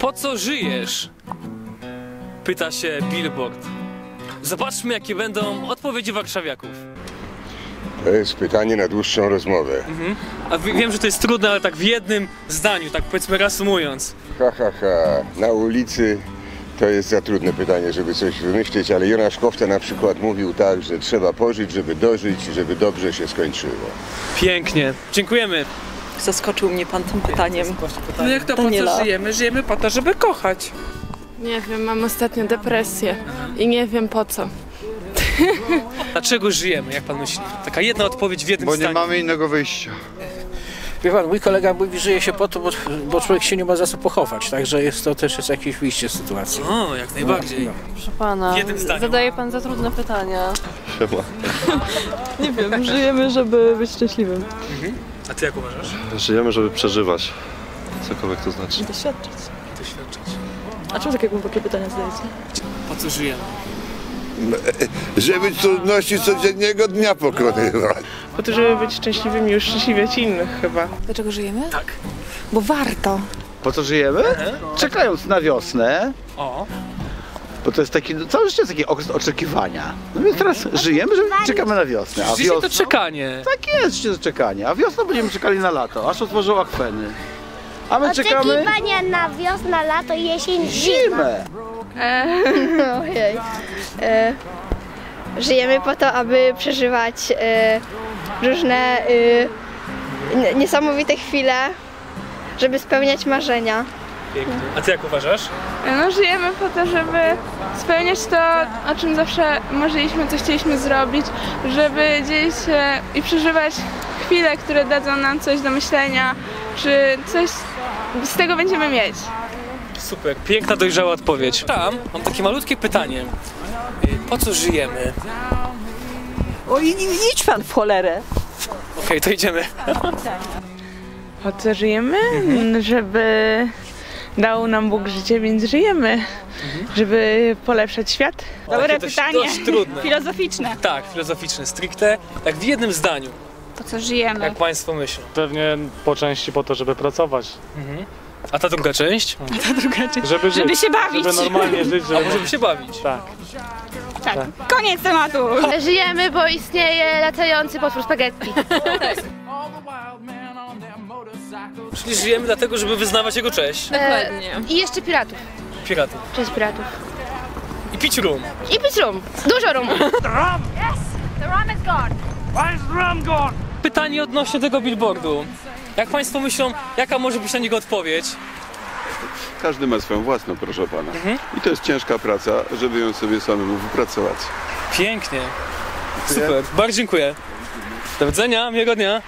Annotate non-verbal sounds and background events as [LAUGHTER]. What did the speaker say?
Po co żyjesz? Pyta się Billboard. Zobaczmy, jakie będą odpowiedzi warszawiaków. To jest pytanie na dłuższą rozmowę. A wi- wiem, że to jest trudne, ale tak w jednym zdaniu, tak powiedzmy reasumując. Ha, ha, ha. Na ulicy to jest za trudne pytanie, żeby coś wymyślić, ale Jonasz Kofta na przykład mówił tak, że trzeba pożyć, żeby dożyć, żeby dobrze się skończyło. Pięknie. Dziękujemy. Zaskoczył mnie pan tym pytaniem. No jak to po co żyjemy? Żyjemy po to, żeby kochać. Nie wiem, mam ostatnio depresję i nie wiem po co. Dlaczego żyjemy, jak pan myśli? Taka jedna odpowiedź w jednym Bo nie zdaniu. mamy innego wyjścia. Wie pan, mój kolega mówi, że żyje się po to, bo, bo człowiek się nie ma za co pochować, także jest to też jest jakieś wyjście z sytuacji. O, jak najbardziej. No. Proszę pana, W jednym zdaniu. zadaje pan za trudne pytania. [LAUGHS] nie wiem, żyjemy, żeby być szczęśliwym. A ty jak uważasz? Żyjemy, żeby przeżywać. Cokolwiek to znaczy. Doświadczyć. Doświadczyć. A czemu takie głębokie pytania zadajecie? Po co żyjemy? Żeby trudności codziennego dnia pokonywać. Po to, żeby być szczęśliwymi i uszczęśliwiać innych chyba. Dlaczego żyjemy? Tak. Bo warto. Po co żyjemy? Czekając na wiosnę, O, bo to jest taki, no, całe życie jest taki okres oczekiwania. No więc teraz żyjemy, że czekamy na wiosnę. A życie to wiosną, czekanie. tak jest, życie to czekanie. A wiosną będziemy czekali na lato, aż otworzą akweny. A my czekamy Oczekiwania na wiosnę, lato, jesień, zimę. zimę. [LAUGHS] Ojej. E, żyjemy po to, aby przeżywać e, różne e, n- niesamowite chwile, żeby spełniać marzenia. Pięknie. A ty jak uważasz? No, żyjemy po to, żeby spełniać to, o czym zawsze marzyliśmy, co chcieliśmy zrobić, żeby dzielić się i przeżywać chwile, które dadzą nam coś do myślenia, czy coś z tego będziemy mieć. Super, piękna, dojrzała odpowiedź. Tam mam takie malutkie pytanie. Y, Po co żyjemy? Oj, idź pan w cholerę. Okej, to idziemy. Po co żyjemy? Żeby dał nam Bóg życie, więc żyjemy. Żeby polepszać świat. Takie dość, Dość trudne. Filozoficzne. Tak, filozoficzne, stricte, tak w jednym zdaniu, Po co żyjemy? jak państwo myślą. Pewnie po części po to, żeby pracować. A ta druga część? Ta druga część. Żeby żyć. Żeby się bawić. Żeby normalnie żyć, A żeby... żeby się bawić. Tak. Tak. Koniec tematu. Żyjemy, bo istnieje latający potwór spaghetti. [LAUGHS] Czyli żyjemy dlatego, żeby wyznawać jego cześć. Dokładnie. I jeszcze piratów. Piratów. Cześć piratów. I pić rum. I pić rum. Dużo rumu. Pytanie odnośnie tego billboardu. Jak państwo myślą, jaka może być na niego odpowiedź? Każdy ma swoją własną, proszę pana. I to jest ciężka praca, żeby ją sobie samemu wypracować. Pięknie. Super, bardzo dziękuję. Do widzenia, miłego dnia.